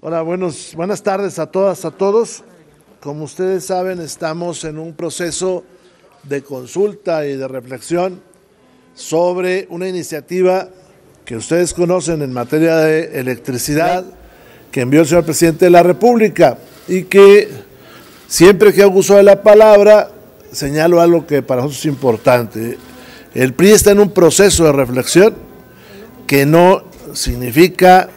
Hola, buenos, buenas tardes a todas, a todos. Como ustedes saben, estamos en un proceso de consulta y de reflexión sobre una iniciativa que ustedes conocen en materia de electricidad que envió el señor presidente de la República y que siempre que hago uso de la palabra señalo algo que para nosotros es importante. El PRI está en un proceso de reflexión que no significa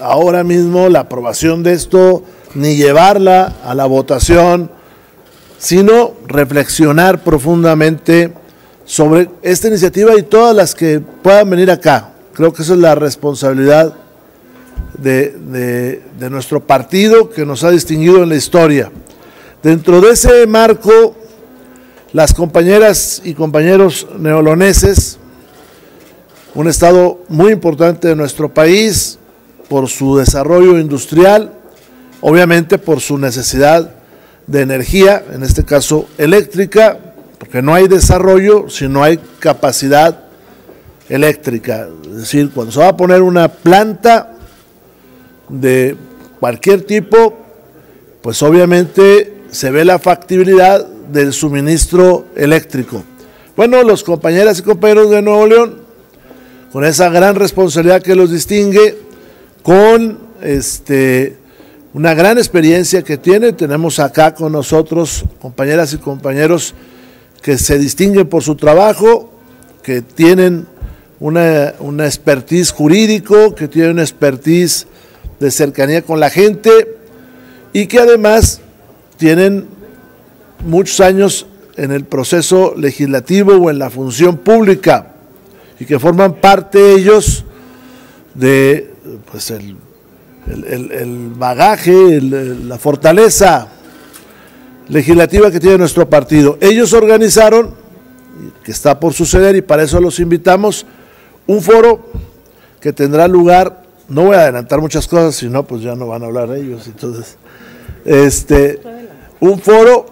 ahora mismo la aprobación de esto ni llevarla a la votación, sino reflexionar profundamente sobre esta iniciativa y todas las que puedan venir acá. Creo que esa es la responsabilidad de, de, nuestro partido que nos ha distinguido en la historia. Dentro de ese marco, las compañeras y compañeros neoloneses, un estado muy importante de nuestro país, por su desarrollo industrial, obviamente por su necesidad de energía, en este caso eléctrica, porque no hay desarrollo si no hay capacidad eléctrica. Es decir, cuando se va a poner una planta de cualquier tipo, pues obviamente se ve la factibilidad del suministro eléctrico. Bueno, los compañeras y compañeros de Nuevo León, con esa gran responsabilidad que los distingue, con este, una gran experiencia que tiene. Tenemos acá con nosotros compañeras y compañeros que se distinguen por su trabajo, que tienen una, una expertise jurídico, que tienen una expertise de cercanía con la gente y que además tienen muchos años en el proceso legislativo o en la función pública y que forman parte ellos de pues el, bagaje, la fortaleza legislativa que tiene nuestro partido. Ellos organizaron, que está por suceder y para eso los invitamos, un foro que tendrá lugar, no voy a adelantar muchas cosas, si no, pues ya no van a hablar ellos, entonces, este, un foro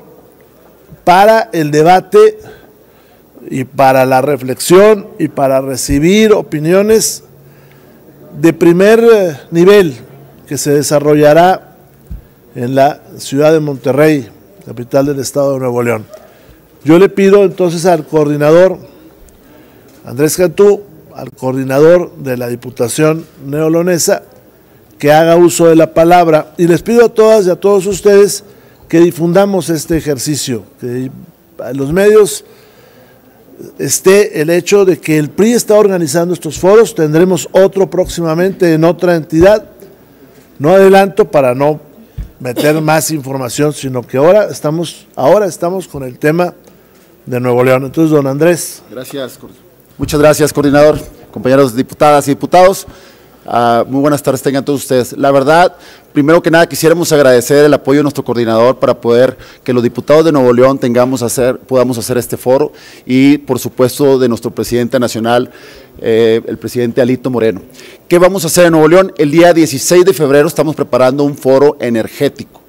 para el debate y para la reflexión y para recibir opiniones de primer eh, nivel que se desarrollará en la ciudad de Monterrey, capital del estado de Nuevo León. Yo le pido entonces al coordinador Andrés Cantú, al coordinador de la Diputación Neolonesa, que haga uso de la palabra y les pido a todas y a todos ustedes que difundamos este ejercicio, que los medios esté el hecho de que el PRI está organizando estos foros, tendremos otro próximamente en otra entidad. No adelanto para no meter más información, sino que ahora estamos, ahora estamos con el tema de Nuevo León. Entonces, don Andrés. Gracias. Muchas gracias, coordinador, compañeros diputadas y diputados. Ah, muy buenas tardes tengan todos ustedes. La verdad, primero que nada quisiéramos agradecer el apoyo de nuestro coordinador para poder que los diputados de Nuevo León tengamos hacer, podamos hacer este foro y por supuesto de nuestro presidente nacional, eh, el presidente Alito Moreno. ¿Qué vamos a hacer en Nuevo León? El día 16 de febrero estamos preparando un foro energético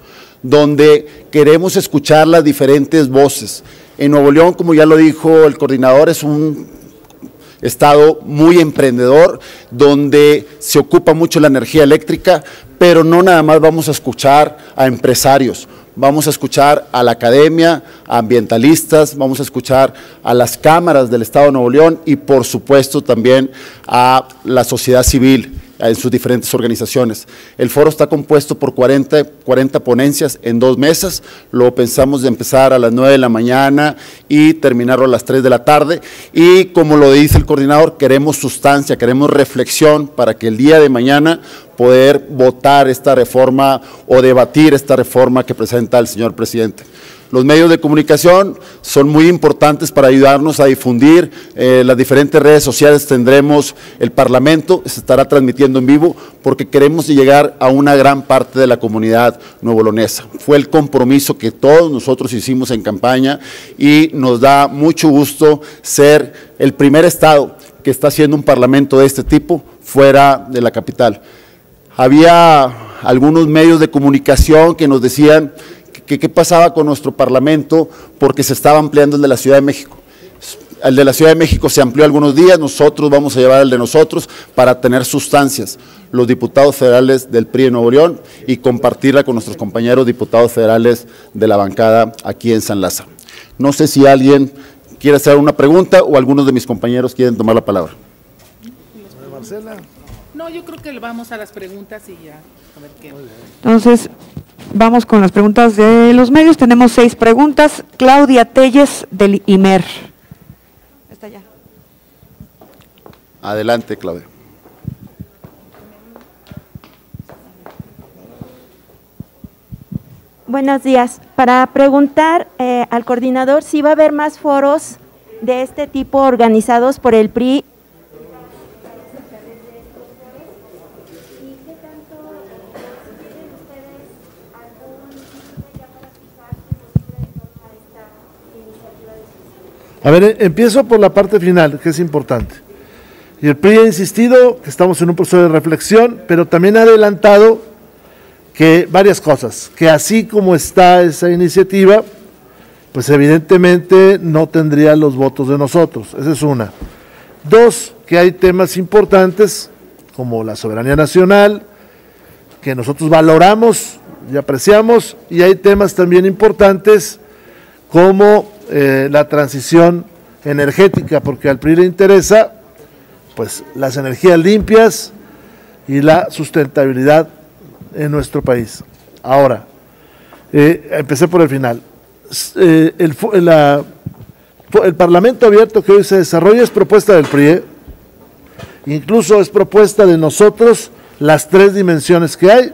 donde queremos escuchar las diferentes voces. En Nuevo León, como ya lo dijo el coordinador, es un estado muy emprendedor, donde se ocupa mucho la energía eléctrica, pero no nada más vamos a escuchar a empresarios, vamos a escuchar a la academia, a ambientalistas, vamos a escuchar a las cámaras del Estado de Nuevo León y por supuesto también a la sociedad civil en sus diferentes organizaciones. El foro está compuesto por 40, 40 ponencias en dos mesas, lo pensamos de empezar a las 9 de la mañana y terminarlo a las 3 de la tarde y como lo dice el coordinador, queremos sustancia, queremos reflexión para que el día de mañana poder votar esta reforma o debatir esta reforma que presenta el señor presidente. Los medios de comunicación son muy importantes para ayudarnos a difundir. Eh, las diferentes redes sociales tendremos el Parlamento, se estará transmitiendo en vivo porque queremos llegar a una gran parte de la comunidad nuevolonesa. Fue el compromiso que todos nosotros hicimos en campaña y nos da mucho gusto ser el primer estado que está haciendo un parlamento de este tipo fuera de la capital. Había algunos medios de comunicación que nos decían qué pasaba con nuestro Parlamento porque se estaba ampliando el de la Ciudad de México. el de la Ciudad de México se amplió algunos días, nosotros vamos a llevar el de nosotros para tener sustancias, los diputados federales del PRI de Nuevo León y compartirla con nuestros compañeros diputados federales de la bancada aquí en San Lázaro. No sé si alguien quiere hacer una pregunta o algunos de mis compañeros quieren tomar la palabra. Marcela. No, yo creo que vamos a las preguntas y ya. A ver qué. Entonces, vamos con las preguntas de los medios. Tenemos seis preguntas. Claudia Telles del IMER. Está ya. Adelante, Claudia. Buenos días. Para preguntar eh, al coordinador si va a haber más foros de este tipo organizados por el PRI A ver, eh, empiezo por la parte final, que es importante. Y el PRI ha insistido que estamos en un proceso de reflexión, pero también ha adelantado que varias cosas, que así como está esa iniciativa, pues evidentemente no tendría los votos de nosotros, esa es una. Dos, que hay temas importantes como la soberanía nacional, que nosotros valoramos y apreciamos, y hay temas también importantes como eh, la transición energética, porque al PRI le interesa pues las energías limpias y la sustentabilidad en nuestro país. Ahora, eh, empecé por el final. Eh, el, el, Parlamento abierto que hoy se desarrolla es propuesta del PRI, incluso es propuesta de nosotros las tres dimensiones que hay,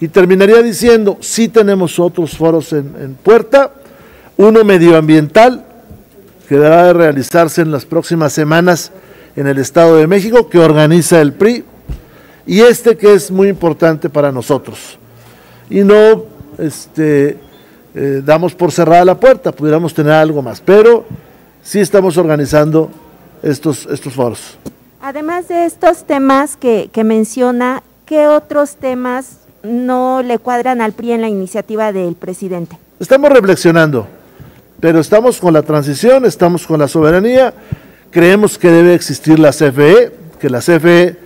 y terminaría diciendo, sí tenemos otros foros en, en puerta, uno medioambiental, que deberá de realizarse en las próximas semanas en el Estado de México, que organiza el PRI, y este que es muy importante para nosotros. Y no este, eh, damos por cerrada la puerta, pudiéramos tener algo más, pero sí estamos organizando estos, estos foros. Además de estos temas que, que menciona, ¿qué otros temas no le cuadran al PRI en la iniciativa del presidente? Estamos reflexionando pero estamos con la transición, estamos con la soberanía, creemos que debe existir la CFE, que la CFE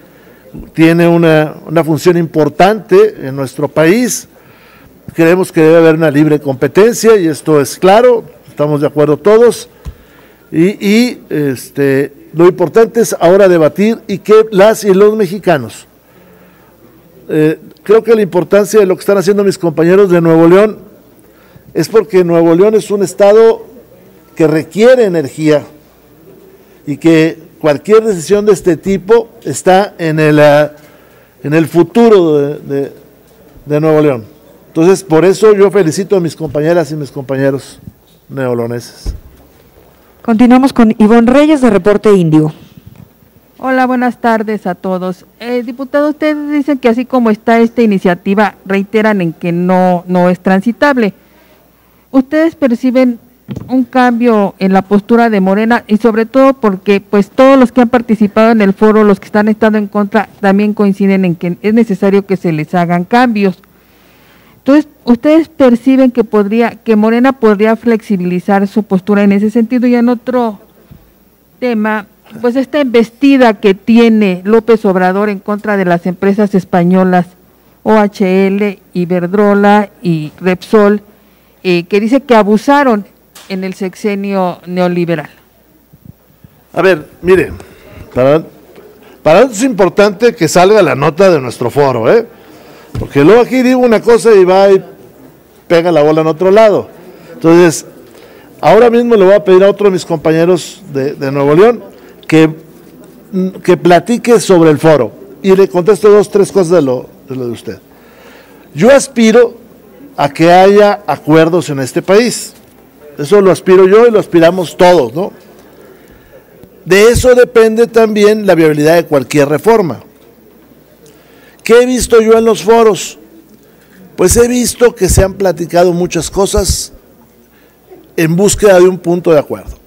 tiene una, función importante en nuestro país, creemos que debe haber una libre competencia y esto es claro, estamos de acuerdo todos, y, este, lo importante es ahora debatir y que las y los mexicanos, eh, creo que la importancia de lo que están haciendo mis compañeros de Nuevo León, es porque Nuevo León es un estado que requiere energía y que cualquier decisión de este tipo está en el, eh, en el futuro de, Nuevo León. Entonces, por eso yo felicito a mis compañeras y mis compañeros neoloneses. Continuamos con Ivonne Reyes de Reporte Indio. Hola, buenas tardes a todos. Eh, diputado, ustedes dicen que así como está esta iniciativa, reiteran en que no, no es transitable. ¿Ustedes perciben un cambio en la postura de Morena y sobre todo porque pues todos los que han participado en el foro, los que están estando en contra, también coinciden en que es necesario que se les hagan cambios. Entonces, ¿ustedes perciben que podría, que Morena podría flexibilizar su postura en ese sentido? Y en otro tema, pues esta embestida que tiene López Obrador en contra de las empresas españolas OHL, Iberdrola y Repsol, eh, que dice que abusaron en el sexenio neoliberal. A ver, mire, para, para es importante que salga la nota de nuestro foro, ¿eh? Porque luego aquí digo una cosa y va y pega la bola en otro lado. Entonces, ahora mismo le voy a pedir a otro de mis compañeros de, Nuevo León que, que platique sobre el foro y le contesto dos, tres cosas de, lo de usted. Yo aspiro a que haya acuerdos en este país. Eso lo aspiro yo y lo aspiramos todos, ¿no? De eso depende también la viabilidad de cualquier reforma. ¿Qué he visto yo en los foros? Pues he visto que se han platicado muchas cosas en búsqueda de un punto de acuerdo.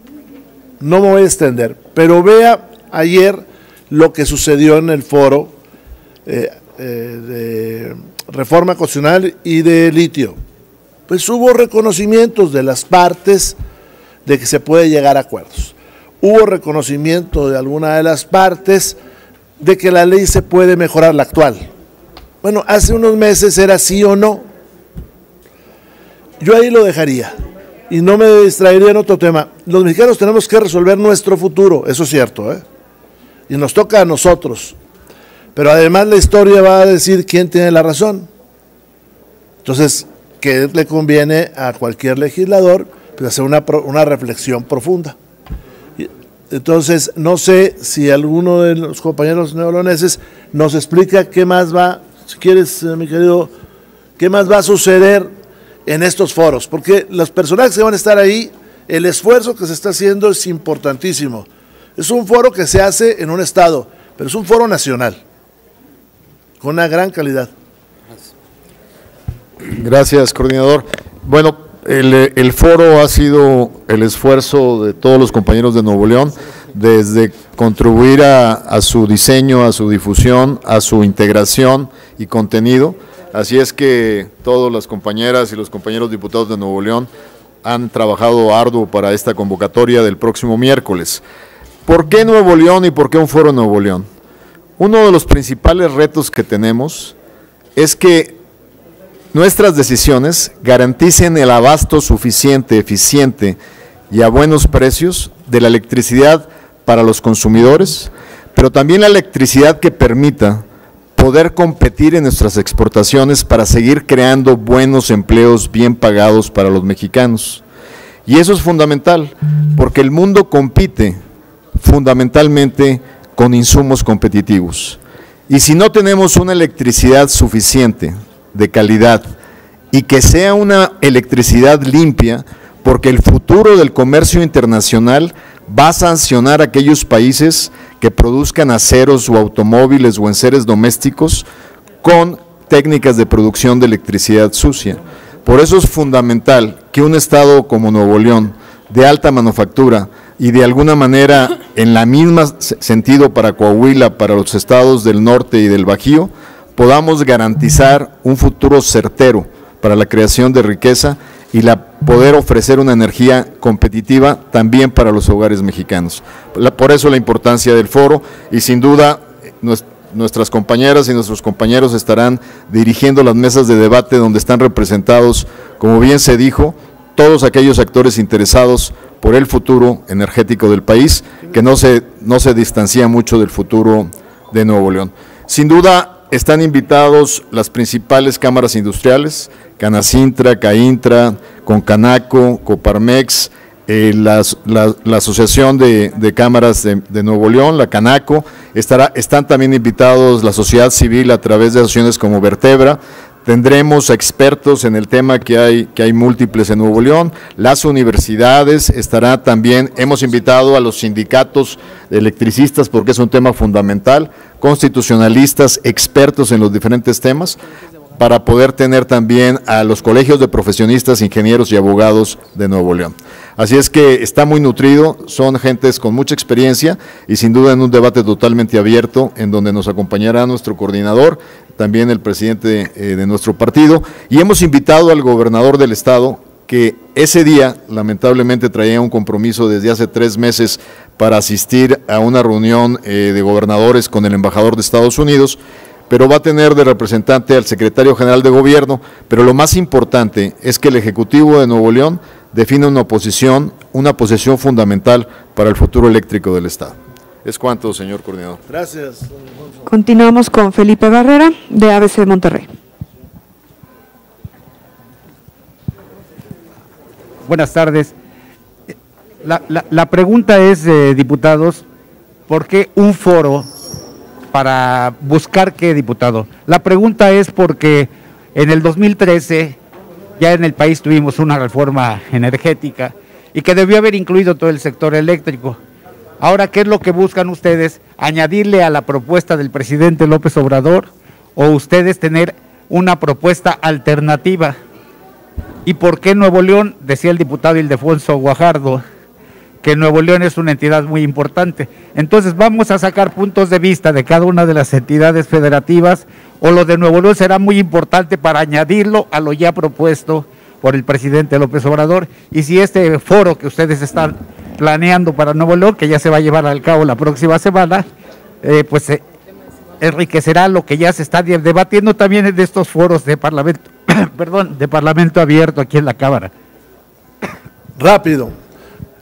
No me voy a extender, pero vea ayer lo que sucedió en el foro eh, eh, de reforma constitucional y de litio. Pues hubo reconocimientos de las partes de que se puede llegar a acuerdos. hubo reconocimiento de alguna de las partes de que la ley se puede mejorar la actual. Bueno, hace unos meses era sí o no. Yo ahí lo dejaría y no me distraería en otro tema. Los mexicanos tenemos que resolver nuestro futuro, eso es cierto, ¿eh? y nos toca a nosotros. Pero además la historia va a decir quién tiene la razón. Entonces, ¿qué le conviene a cualquier legislador? Pues hacer una, una reflexión profunda. Entonces, no sé si alguno de los compañeros neoloneses nos explica qué más va, si quieres, eh, mi querido, qué más va a suceder en estos foros, porque los personajes que van a estar ahí, el esfuerzo que se está haciendo es importantísimo. Es un foro que se hace en un estado, pero es un foro nacional, con una gran calidad. Gracias, coordinador. Bueno, el, foro ha sido el esfuerzo de todos los compañeros de Nuevo León, desde contribuir a, su diseño, a su difusión, a su integración y contenido Así es que todas las compañeras y los compañeros diputados de Nuevo León han trabajado arduo para esta convocatoria del próximo miércoles. ¿Por qué Nuevo León y por qué un foro Nuevo León? Uno de los principales retos que tenemos es que nuestras decisiones garanticen el abasto suficiente, eficiente y a buenos precios de la electricidad para los consumidores, pero también la electricidad que permita poder competir en nuestras exportaciones para seguir creando buenos empleos bien pagados para los mexicanos. Y eso es fundamental, porque el mundo compite fundamentalmente con insumos competitivos. Y si no tenemos una electricidad suficiente, de calidad, y que sea una electricidad limpia, porque el futuro del comercio internacional va a sancionar a aquellos países que produzcan aceros o automóviles o enseres domésticos con técnicas de producción de electricidad sucia. Por eso es fundamental que un estado como Nuevo León, de alta manufactura y de alguna manera en la misma sentido para Coahuila, para los estados del norte y del Bajío, podamos garantizar un futuro certero para la creación de riqueza y la poder ofrecer una energía competitiva también para los hogares mexicanos. por eso la importancia del foro y sin duda nuestras compañeras y nuestros compañeros estarán dirigiendo las mesas de debate donde están representados, como bien se dijo, todos aquellos actores interesados por el futuro energético del país, que no se, no se distancia mucho del futuro de Nuevo León. Sin duda, están invitados las principales cámaras industriales, Canacintra, Caintra, Concanaco, Coparmex, eh, la, Asociación de, Cámaras de, Nuevo León, la Canaco, están también invitados la sociedad civil a través de asociaciones como Vertebra, tendremos expertos en el tema que hay, que hay múltiples en Nuevo León, las universidades, estará también, hemos invitado a los sindicatos de electricistas porque es un tema fundamental, constitucionalistas, expertos en los diferentes temas, para poder tener también a los colegios de profesionistas, ingenieros y abogados de Nuevo León. Así es que está muy nutrido, son gentes con mucha experiencia y sin duda en un debate totalmente abierto en donde nos acompañará nuestro coordinador, también el presidente eh, de nuestro partido. Y hemos invitado al gobernador del estado que ese día lamentablemente traía un compromiso desde hace tres meses para asistir a una reunión eh, de gobernadores con el embajador de Estados Unidos pero va a tener de representante al secretario general de gobierno, pero lo más importante es que el Ejecutivo de Nuevo León define una posición, una posición fundamental para el futuro eléctrico del Estado. Es cuanto, señor coordinador. Gracias. Continuamos con Felipe Barrera, de ABC Monterrey. Buenas tardes. La, pregunta es, eh, diputados, ¿por qué un foro para buscar qué diputado. La pregunta es porque en el 2013 ya en el país tuvimos una reforma energética y que debió haber incluido todo el sector eléctrico. Ahora, ¿qué es lo que buscan ustedes? ¿Añadirle a la propuesta del presidente López Obrador o ustedes tener una propuesta alternativa? ¿Y por qué Nuevo León? Decía el diputado Ildefonso Guajardo, que Nuevo León es una entidad muy importante. Entonces vamos a sacar puntos de vista de cada una de las entidades federativas o lo de Nuevo León será muy importante para añadirlo a lo ya propuesto por el presidente López Obrador y si este foro que ustedes están planeando para Nuevo León, que ya se va a llevar al cabo la próxima semana, eh, pues eh, enriquecerá lo que ya se está debatiendo también en estos foros de parlamento, perdón, de parlamento abierto aquí en la Cámara. Rápido.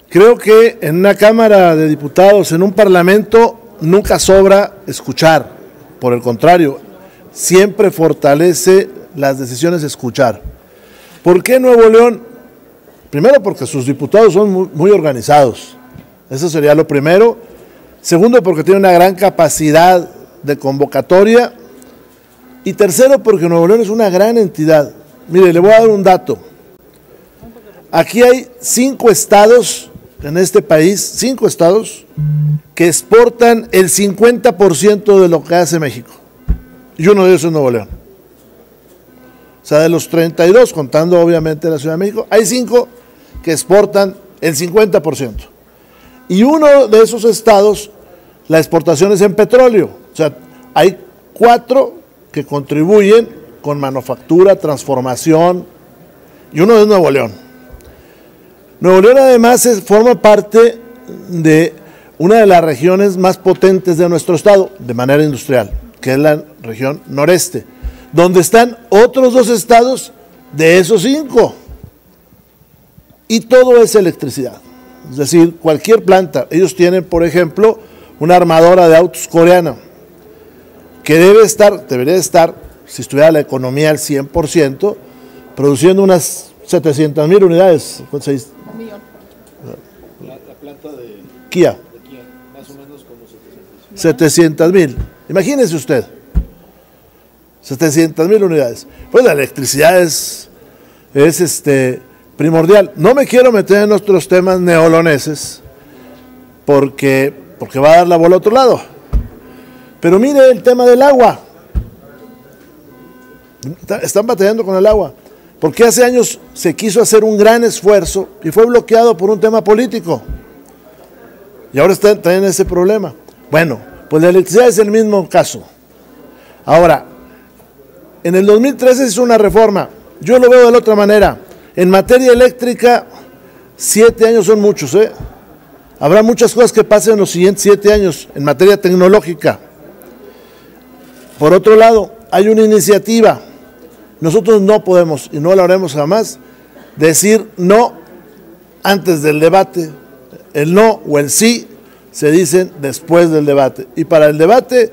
Creo que en una Cámara de Diputados, en un Parlamento, nunca sobra escuchar. Por el contrario, siempre fortalece las decisiones escuchar. ¿Por qué Nuevo León? Primero porque sus diputados son muy, muy organizados. Eso sería lo primero. Segundo porque tiene una gran capacidad de convocatoria. Y tercero porque Nuevo León es una gran entidad. Mire, le voy a dar un dato. Aquí hay cinco estados en este país, cinco estados, que exportan el 50% de lo que hace México. Y uno de ellos es Nuevo León. O sea, de los 32, contando obviamente la Ciudad de México, hay cinco que exportan el 50%. Y uno de esos estados, la exportación es en petróleo. O sea, hay cuatro que contribuyen con manufactura, transformación, y uno es Nuevo León. Nuevo León además forma parte de una de las regiones más potentes de nuestro estado, de manera industrial, que es la región noreste, donde están otros dos estados de esos cinco. Y todo es electricidad. Es decir, cualquier planta. Ellos tienen, por ejemplo, una armadora de autos coreana, que debe estar, debería estar, si estuviera la economía al 100%, produciendo unas 700 mil unidades. ¿Cuánto se dice? La, planta de Kia. Más o menos como 700 mil. Imagínese usted. 700 mil unidades. Pues la electricidad es, es este, primordial. No me quiero meter en otros temas neoloneses porque, porque va a dar la bola a otro lado. Pero mire el tema del agua. Están batallando con el agua. Porque hace años se quiso hacer un gran esfuerzo y fue bloqueado por un tema político. Y ahora están en ese problema. Bueno, pues la electricidad es el mismo caso. Ahora, en el 2013 se hizo una reforma. Yo lo veo de la otra manera. En materia eléctrica, siete años son muchos. ¿eh? Habrá muchas cosas que pasen en los siguientes siete años en materia tecnológica. Por otro lado, hay una iniciativa nosotros no podemos, y no lo haremos jamás, decir no antes del debate. El no o el sí se dicen después del debate. Y para el debate,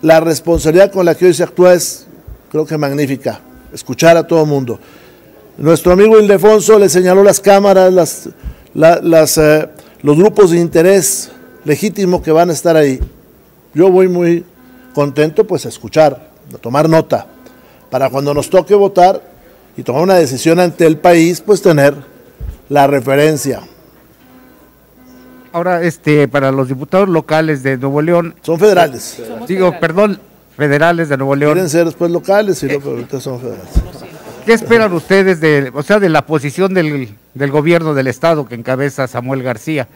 la responsabilidad con la que hoy se actúa es, creo que magnífica, escuchar a todo el mundo. Nuestro amigo Ildefonso le señaló las cámaras, las, las, eh, los grupos de interés legítimo que van a estar ahí. Yo voy muy contento pues a escuchar, a tomar nota para cuando nos toque votar y tomar una decisión ante el país, pues tener la referencia. Ahora, este, para los diputados locales de Nuevo León. Son federales. digo, perdón, federales de Nuevo León. Quieren ser después locales, y pero ahorita son federales. ¿Qué esperan ustedes de, o sea, de la posición del, del gobierno del Estado que encabeza Samuel García?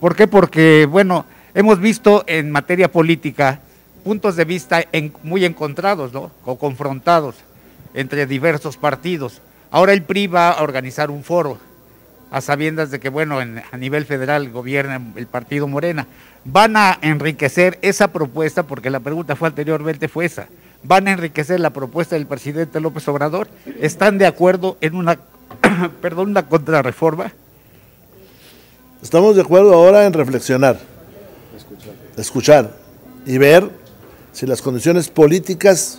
¿Por qué? Porque, bueno, hemos visto en materia política puntos de vista muy encontrados, ¿no? O confrontados entre diversos partidos. Ahora el PRI va a organizar un foro, a sabiendas de que, bueno, a nivel federal gobierna el partido Morena. Van a enriquecer esa propuesta, porque la pregunta fue anteriormente, fue esa. Van a enriquecer la propuesta del presidente López Obrador. ¿Están de acuerdo en una, perdón, una contrarreforma? Estamos de acuerdo ahora en reflexionar, escuchar, escuchar y ver si las condiciones políticas,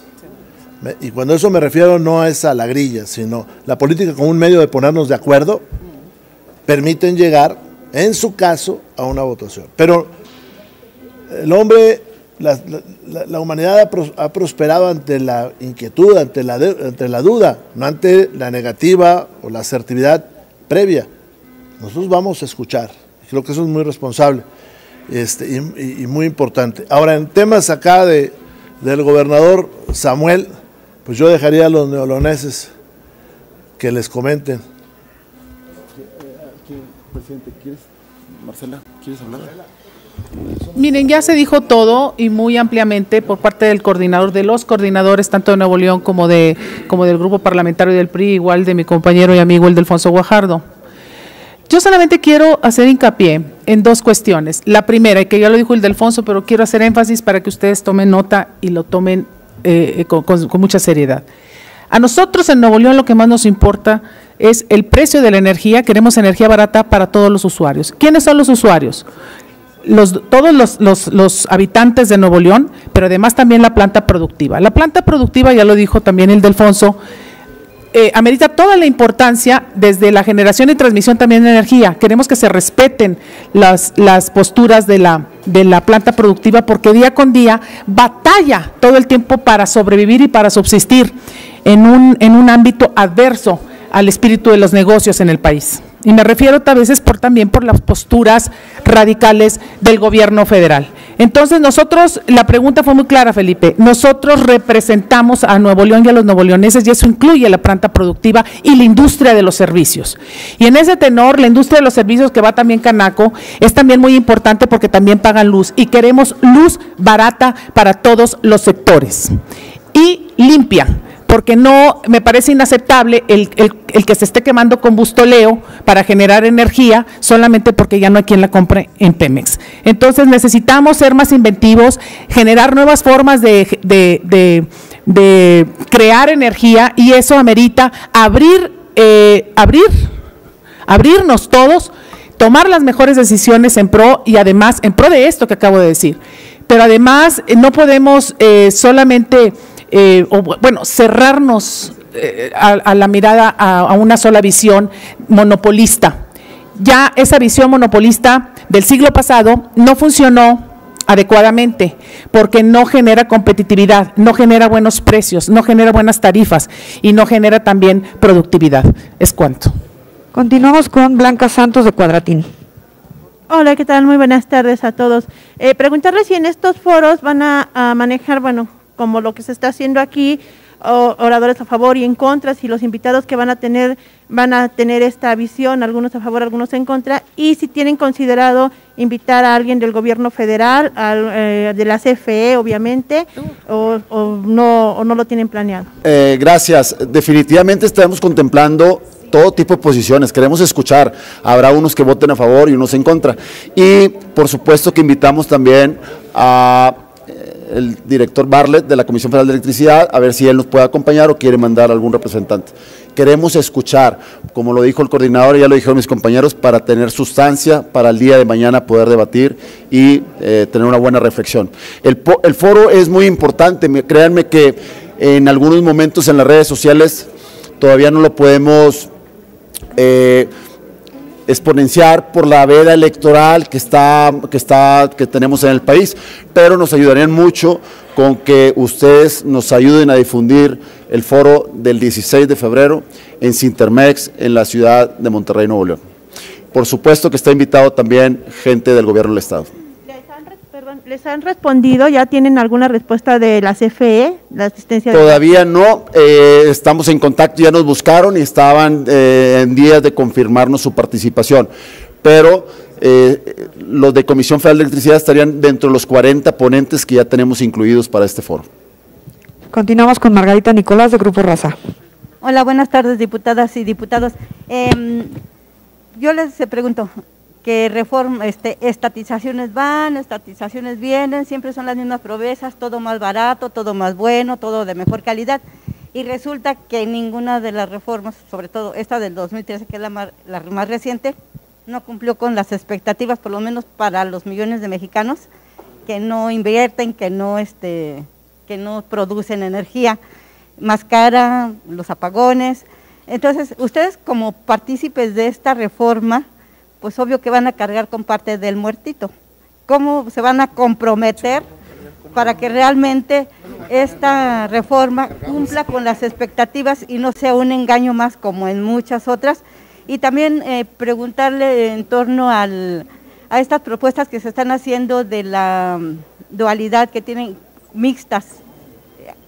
y cuando eso me refiero no es a la grilla, sino la política como un medio de ponernos de acuerdo, permiten llegar, en su caso, a una votación. Pero el hombre, la, humanidad ha, prosperado ante la inquietud, ante la, ante la duda, no ante la negativa o la asertividad previa. Nosotros vamos a escuchar, creo que eso es muy responsable este, y, muy importante. Ahora, en temas acá de, del gobernador Samuel, pues yo dejaría a los neoloneses que les comenten. Presidente, ¿quieres, Marcela, ¿quieres hablar? Miren, ya se dijo todo y muy ampliamente por parte del coordinador, de los coordinadores, tanto de Nuevo León como, de, como del grupo parlamentario del PRI, igual de mi compañero y amigo el Delfonso Guajardo. Yo solamente quiero hacer hincapié en dos cuestiones. La primera, y que ya lo dijo el Delfonso, pero quiero hacer énfasis para que ustedes tomen nota y lo tomen eh, con, con- con mucha seriedad. A nosotros en Nuevo León lo que más nos importa es el precio de la energía. Queremos energía barata para todos los usuarios. ¿Quiénes son los usuarios? Los, todos los habitantes de Nuevo León, pero además también la planta productiva. La planta productiva, ya lo dijo también el Delfonso, eh, amerita toda la importancia desde la generación y transmisión también de energía. Queremos que se respeten las, las posturas de la, de la planta productiva porque día con día batalla todo el tiempo para sobrevivir y para subsistir en un, en un ámbito adverso al espíritu de los negocios en el país. Y me refiero a veces por, también por las posturas radicales del gobierno federal. Entonces nosotros, la pregunta fue muy clara, Felipe, nosotros representamos a Nuevo León y a los nuevoleoneses y eso incluye la planta productiva y la industria de los servicios. Y en ese tenor, la industria de los servicios que va también Canaco es también muy importante porque también pagan luz y queremos luz barata para todos los sectores y limpia porque no me parece inaceptable el, el- el que se esté quemando combustoleo para generar energía solamente porque ya no hay quien la compre en Pemex. Entonces necesitamos ser más inventivos, generar nuevas formas de, de- de- de crear energía y eso amerita abrir, eh, abrir abrirnos todos, tomar las mejores decisiones en pro y además en pro de esto que acabo de decir. Pero además eh, no podemos eh, solamente, eh, o bu- bueno, cerrarnos eh, a, a la mirada a, a una sola visión monopolista. Ya esa visión monopolista del siglo pasado no funcionó adecuadamente, porque no genera competitividad, no genera buenos precios, no genera buenas tarifas y no genera también productividad. Es cuanto. Continuamos con Blanca Santos de Cuadratín. Hola, ¿qué tal? Muy buenas tardes a todos. Eh, preguntarles si en estos foros van a, a manejar, bueno, como lo que se está haciendo aquí, oradores a favor y en contra, si los invitados que van a tener van a tener esta visión, algunos a favor, algunos en contra, y si tienen considerado invitar a alguien del gobierno federal, al, eh, de la CFE, obviamente, o, no, o no lo tienen planeado. Eh, gracias. Definitivamente estamos contemplando todo tipo de posiciones. Queremos escuchar. Habrá unos que voten a favor y unos en contra. Y por supuesto que invitamos también a el director Bartlett de la Comisión Federal de Electricidad a ver si él nos puede acompañar o quiere mandar algún representante. Queremos escuchar, como lo dijo el coordinador ya lo dijeron mis compañeros, para tener sustancia para el día de mañana poder debatir y eh, tener una buena reflexión. El, foro es muy importante, me- créanme que en algunos momentos en las redes sociales todavía no lo podemos eh, exponenciar por la veda electoral que está, que está, que tenemos en el país, pero nos ayudarían mucho con que ustedes nos ayuden a difundir el foro del 16 de febrero en Cintermex en la ciudad de Monterrey, Nuevo León. Por supuesto que está invitado también gente del gobierno del estado. ¿Les han, re- perdón, ¿Les han respondido? ¿Ya tienen alguna respuesta de la CFE, la asistencia de Todavía no, eh, estamos en contacto, ya nos buscaron y estaban eh, en días de confirmarnos su participación, pero eh, los de Comisión Federal de Electricidad estarían dentro de los 40 ponentes que ya tenemos incluidos para este foro. Continuamos con Margarita Nicolás de Grupo Raza. Hola, buenas tardes, diputadas y diputados. Em, yo les pregunto, ¿qué reforma, este, estatizaciones van, estatizaciones vienen, siempre son las mismas promesas, todo más barato, todo más bueno, todo de mejor calidad. Y resulta que ninguna de las reformas, sobre todo esta del 2013, que es la más, la más reciente, no cumplió con las expectativas, por lo menos para los millones de mexicanos que no invierten, que no, este, que no producen energía más cara, los apagones. Entonces, ustedes como partícipes de esta reforma, pues obvio que van a cargar con parte del muertito. ¿Cómo se van a comprometer para que realmente esta reforma cumpla con las expectativas y no sea un engaño más como en muchas otras? Y también eh, preguntarle en torno al, a estas propuestas que se están haciendo de la mm, dualidad que tienen mixtas.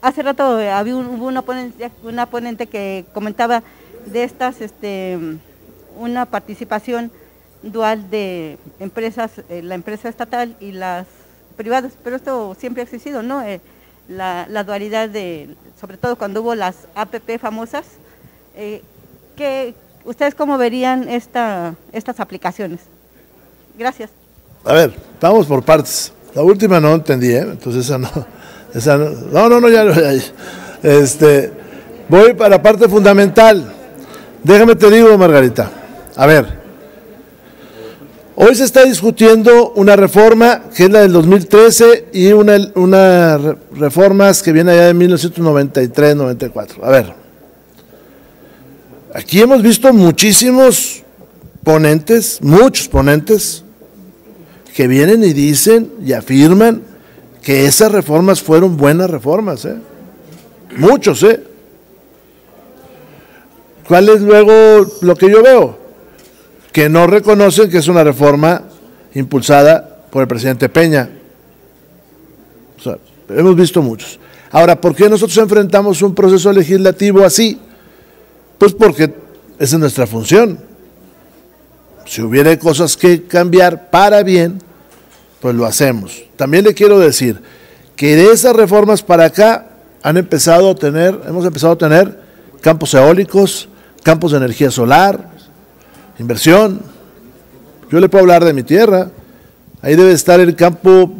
Hace rato eh, había un- hubo una ponente, una ponente que comentaba de estas, este, mm, una participación dual de empresas, eh, la empresa estatal y las privadas, pero esto siempre ha existido, ¿no? Eh, la, dualidad de, sobre todo cuando hubo las APP famosas, eh, que ¿Ustedes cómo verían esta, estas aplicaciones? Gracias. A ver, vamos por partes. La última no entendí, ¿eh? entonces esa no. Esa no, no, no, no, ya, ya. Este, voy para la parte fundamental. Déjame te digo, Margarita. A ver, hoy se está discutiendo una reforma que es la del 2013 y una, una re- reformas que viene allá de 1993-94. A ver, aquí hemos visto muchísimos ponentes, muchos ponentes, que vienen y dicen y afirman que esas reformas fueron buenas reformas, ¿eh? Muchos, ¿eh? ¿Cuál es luego lo que yo veo? Que no reconocen que es una reforma impulsada por el presidente Peña. Hemos visto muchos. Ahora, ¿por qué nosotros enfrentamos un proceso legislativo así? Pues porque esa es nuestra función. Si hubiera cosas que cambiar para bien, pues lo hacemos. También le quiero decir que de esas reformas para acá han empezado a tener, hemos empezado a tener campos eólicos, campos de energía solar, inversión. Yo le puedo hablar de mi tierra. Ahí debe estar el campo,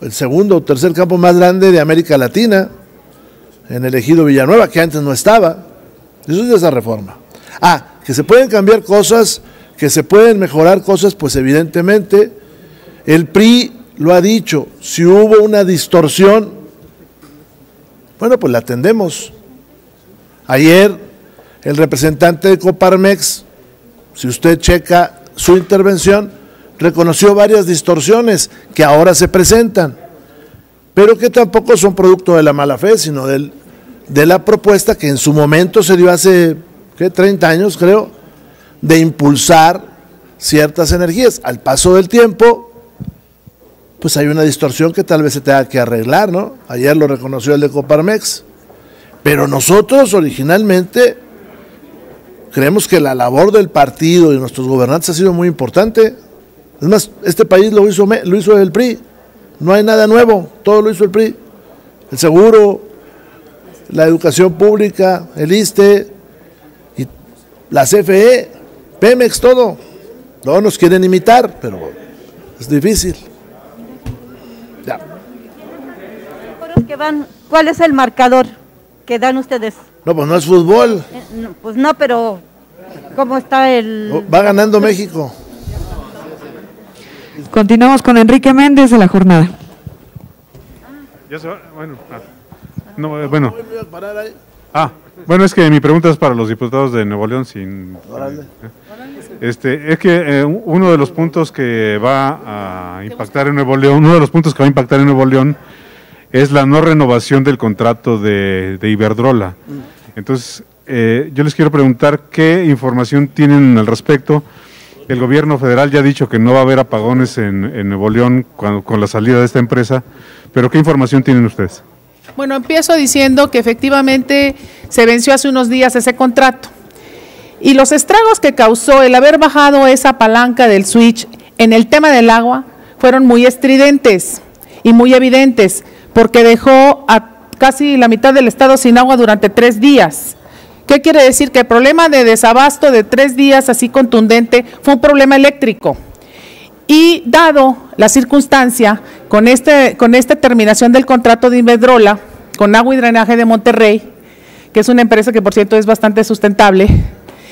el segundo o tercer campo más grande de América Latina, en el ejido Villanueva, que antes no estaba. Eso es de esa reforma. Ah, que se pueden cambiar cosas, que se pueden mejorar cosas, pues evidentemente el PRI lo ha dicho, si hubo una distorsión, bueno, pues la atendemos. Ayer el representante de Coparmex, si usted checa su intervención, reconoció varias distorsiones que ahora se presentan, pero que tampoco son producto de la mala fe, sino del, de la propuesta que en su momento se dio hace, ¿qué? 30 años creo, de impulsar ciertas energías. Al paso del tiempo, pues hay una distorsión que tal vez se tenga que arreglar, ¿no? Ayer lo reconoció el de Coparmex. Pero nosotros originalmente creemos que la labor del partido y nuestros gobernantes ha sido muy importante. Es más, este país lo hizo, lo hizo el PRI. No hay nada nuevo, todo lo hizo el PRI. El seguro, la educación pública, el ISTE, y la CFE, Pemex, todo. No nos quieren imitar, pero es difícil. Ya. ¿Cuál es el marcador que dan ustedes? No, pues no es fútbol. Eh, no, pues no, pero ¿cómo está el...? Va ganando México. Continuamos con Enrique Méndez de la jornada. Ya se va, bueno, ah, no, eh, bueno. Ah, bueno, es que mi pregunta es para los diputados de Nuevo León sin este es que eh, uno de los puntos que va a impactar en Nuevo León, uno de los puntos que va a impactar en Nuevo León es la no renovación del contrato de, de Iberdrola. Entonces, eh, yo les quiero preguntar qué información tienen al respecto. El gobierno federal ya ha dicho que no va a haber apagones en, Nuevo León cuando- con la salida de esta empresa, pero ¿qué información tienen ustedes? Bueno, empiezo diciendo que efectivamente se venció hace unos días ese contrato. Y los estragos que causó el haber bajado esa palanca del switch en el tema del agua fueron muy estridentes y muy evidentes, porque dejó a casi la mitad del estado sin agua durante tres días. ¿Qué quiere decir? Que el problema de desabasto de tres días así contundente fue un problema eléctrico. Y dado la circunstancia, con, este, con esta terminación del contrato de Iberdrola, con Agua y Drenaje de Monterrey, que es una empresa que por cierto es bastante sustentable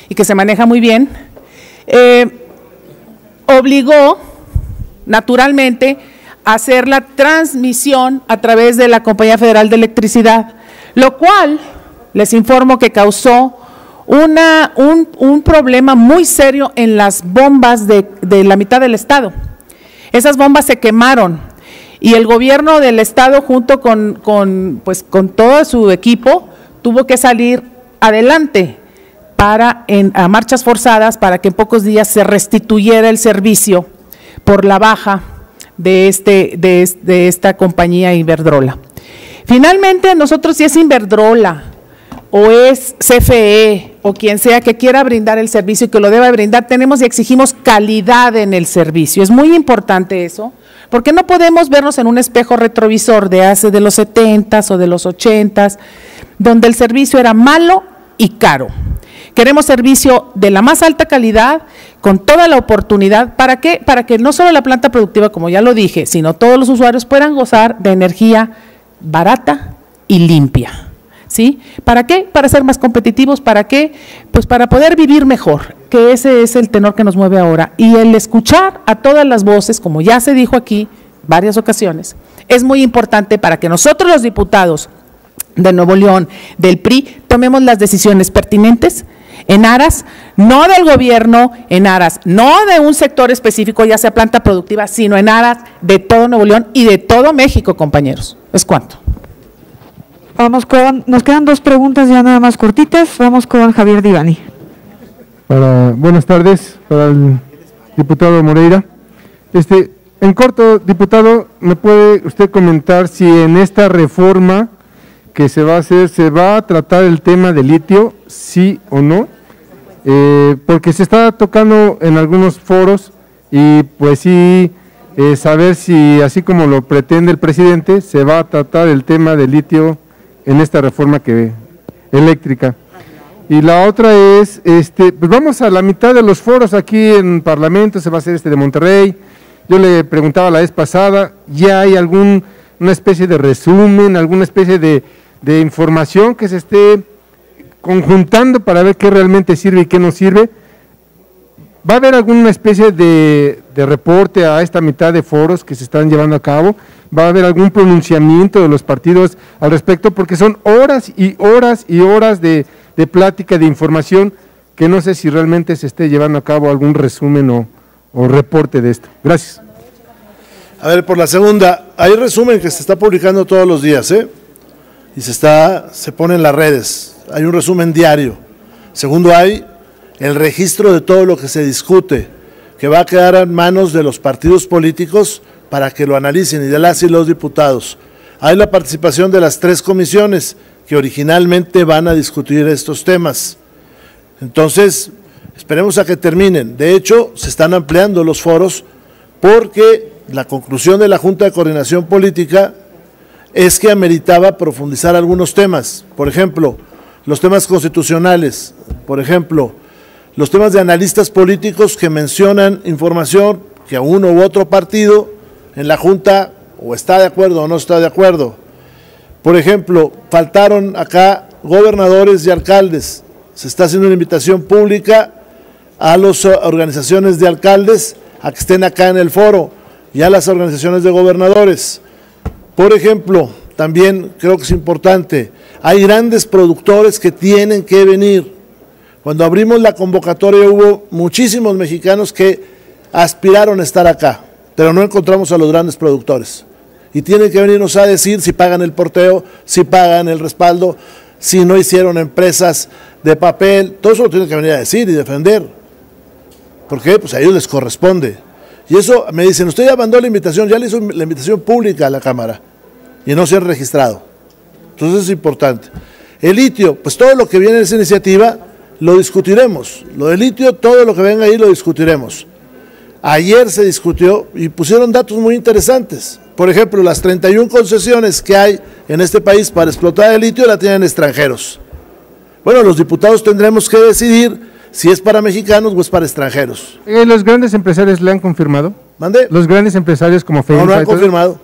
y que se maneja muy bien, eh, obligó naturalmente hacer la transmisión a través de la Compañía Federal de Electricidad, lo cual les informo que causó una, un, un problema muy serio en las bombas de, de la mitad del estado. Esas bombas se quemaron y el gobierno del estado junto con, con, pues, con todo su equipo tuvo que salir adelante para en, a marchas forzadas para que en pocos días se restituyera el servicio por la baja de, este, de, de esta compañía Iberdrola. Finalmente, nosotros si es Iberdrola o es CFE o quien sea que quiera brindar el servicio y que lo deba brindar, tenemos y exigimos calidad en el servicio. Es muy importante eso, porque no podemos vernos en un espejo retrovisor de hace de los 70s o de los 80s, donde el servicio era malo y caro. Queremos servicio de la más alta calidad, con toda la oportunidad. ¿Para qué? Para que no solo la planta productiva, como ya lo dije, sino todos los usuarios puedan gozar de energía barata y limpia. ¿Sí? ¿Para qué? Para ser más competitivos, ¿para qué? Pues para poder vivir mejor, que ese es el tenor que nos mueve ahora. Y el escuchar a todas las voces, como ya se dijo aquí varias ocasiones, es muy importante para que nosotros los diputados de Nuevo León, del PRI, tomemos las decisiones pertinentes en aras no del gobierno, en aras no de un sector específico, ya sea planta productiva, sino en aras de todo Nuevo León y de todo México, compañeros. ¿Es cuánto? Vamos con, nos quedan dos preguntas ya nada más cortitas. Vamos con Javier Divani. Para, buenas tardes para el diputado Moreira. Este, en corto, diputado, ¿me puede usted comentar si en esta reforma que se va a hacer se va a tratar el tema del litio, sí o no? Eh, porque se está tocando en algunos foros y pues sí, eh, saber si así como lo pretende el presidente, se va a tratar el tema del litio en esta reforma que eléctrica. Y la otra es, este, pues vamos a la mitad de los foros aquí en Parlamento, se va a hacer este de Monterrey. Yo le preguntaba la vez pasada, ¿ya hay alguna especie de resumen, alguna especie de, de información que se esté conjuntando para ver qué realmente sirve y qué no sirve. ¿Va a haber alguna especie de, reporte a esta mitad de foros que se están llevando a cabo? ¿Va a haber algún pronunciamiento de los partidos al respecto? Porque son horas y horas y horas de, plática, de información, que no sé si realmente se esté llevando a cabo algún resumen o, o reporte de esto. Gracias. A ver, por la segunda, hay resumen que se está publicando todos los días, ¿eh? Y se está, se pone en las redes hay un resumen diario. Segundo, hay el registro de todo lo que se discute, que va a quedar en manos de los partidos políticos para que lo analicen y de las y los diputados. Hay la participación de las tres comisiones que originalmente van a discutir estos temas. Entonces, esperemos a que terminen. De hecho, se están ampliando los foros porque la conclusión de la Junta de Coordinación Política es que ameritaba profundizar algunos temas. Por ejemplo, los temas constitucionales, por ejemplo, los temas de analistas políticos que mencionan información que uno u otro partido en la Junta o está de acuerdo o no está de acuerdo. Por ejemplo, faltaron acá gobernadores y alcaldes. Se está haciendo una invitación pública a las organizaciones de alcaldes a que estén acá en el foro y a las organizaciones de gobernadores. Por ejemplo, también creo que es importante, hay grandes productores que tienen que venir. Cuando abrimos la convocatoria hubo muchísimos mexicanos que aspiraron a estar acá, pero no encontramos a los grandes productores. Y tienen que venirnos a decir si pagan el porteo, si pagan el respaldo, si no hicieron empresas de papel, todo eso lo tienen que venir a decir y defender. ¿Por qué? Pues a ellos les corresponde. Y eso me dicen, usted ya mandó la invitación, ya le hizo la invitación pública a la Cámara y no se han registrado. Entonces es importante. El litio, pues todo lo que viene en esa iniciativa lo discutiremos. Lo del litio, todo lo que venga ahí lo discutiremos. Ayer se discutió y pusieron datos muy interesantes. Por ejemplo, las 31 concesiones que hay en este país para explotar el litio la tienen extranjeros. Bueno, los diputados tendremos que decidir si es para mexicanos o es para extranjeros. Eh, ¿Los grandes empresarios le han confirmado? ¿Mande? Los grandes empresarios como Facebook. No, lo han confirmado.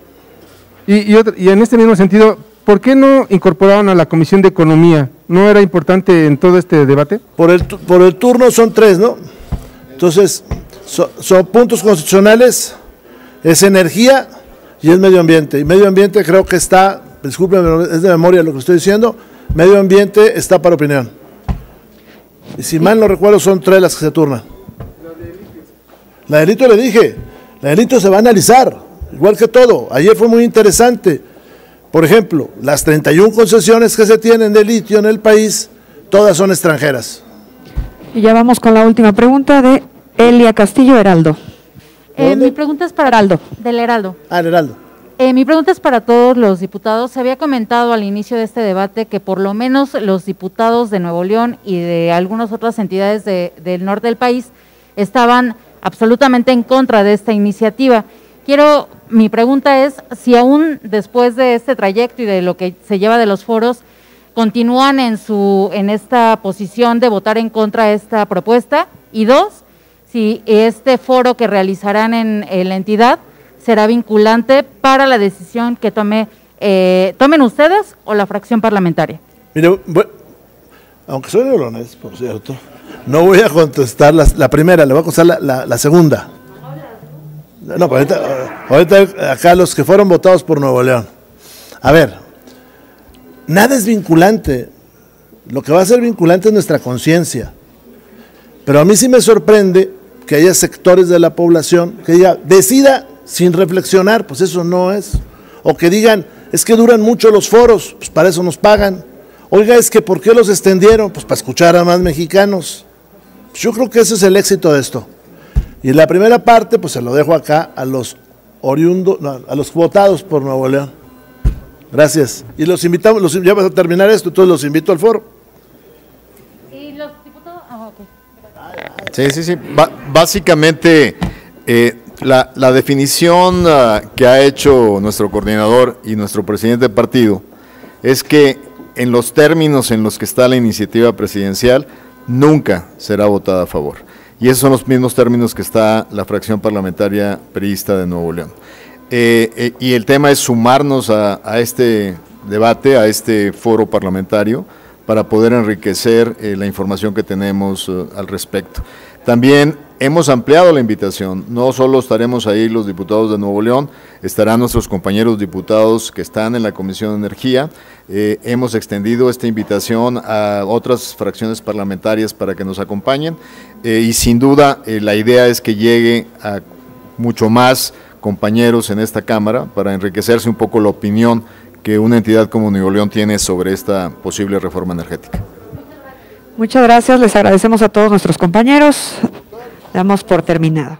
Y, y en este mismo sentido, ¿por qué no incorporaron a la Comisión de Economía? ¿No era importante en todo este debate? Por el, por el turno son tres, ¿no? Entonces, son puntos constitucionales, es energía y es medio ambiente. Y medio ambiente creo que está, discúlpenme, es de memoria lo que estoy diciendo, medio ambiente está para opinión. Y si mal no recuerdo, son tres las que se turnan. La delito le dije, la delito se va a analizar, igual que todo. Ayer fue muy interesante por ejemplo, las 31 concesiones que se tienen de litio en el país, todas son extranjeras. Y ya vamos con la última pregunta de Elia Castillo Heraldo. Eh, mi pregunta es para Heraldo, del Heraldo. Ah, Heraldo. Eh, mi pregunta es para todos los diputados. Se había comentado al inicio de este debate que por lo menos los diputados de Nuevo León y de algunas otras entidades del norte del país estaban absolutamente en contra de esta iniciativa. Quiero mi pregunta es si aún después de este trayecto y de lo que se lleva de los foros, continúan en, su, en esta posición de votar en contra de esta propuesta. Y dos, si este foro que realizarán en, la entidad será vinculante para la decisión que tome, eh, tomen ustedes o la fracción parlamentaria. Mire, aunque soy neolonés, por cierto, no voy a contestar la, la primera, le voy a contestar la segunda. No, pero ahorita, acá los que fueron votados por Nuevo León. A ver, nada es vinculante. Lo que va a ser vinculante es nuestra conciencia. Pero a mí sí me sorprende que haya sectores de la población que diga, decida sin reflexionar, pues eso no es. O que digan, es que duran mucho los foros, pues para eso nos pagan. Oiga, es que ¿por qué los extendieron? Pues para escuchar a más mexicanos. Yo creo que ese es el éxito de esto. Y la primera parte, pues se lo dejo acá a los oriundos, no, a los votados por Nuevo León. Gracias. Y los invitamos, los, ya vas a terminar esto, entonces los invito al foro. ¿Y los diputados? Ah, ok. Sí, sí, sí. Básicamente, eh, la, la definición ah, que ha hecho nuestro coordinador y nuestro presidente de partido es que en los términos en los que está la iniciativa presidencial, nunca será votada a favor. Y esos son los mismos términos que está la fracción parlamentaria priista de Nuevo León. Eh, eh, y el tema es sumarnos a, este debate, a este foro parlamentario, para poder enriquecer eh, la información que tenemos al respecto. También hemos ampliado la invitación, no solo estaremos ahí los diputados de Nuevo León, estarán nuestros compañeros diputados que están en la Comisión de Energía, Eh, hemos extendido esta invitación a otras fracciones parlamentarias para que nos acompañen eh, y sin duda eh, la idea es que llegue a mucho más compañeros en esta Cámara para enriquecerse un poco la opinión que una entidad como Nuevo León tiene sobre esta posible reforma energética. Muchas gracias, les agradecemos a todos nuestros compañeros. Damos por terminado.